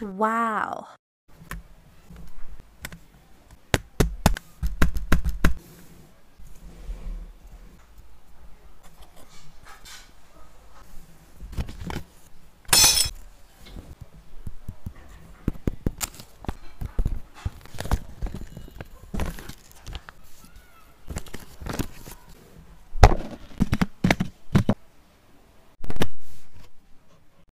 Wow.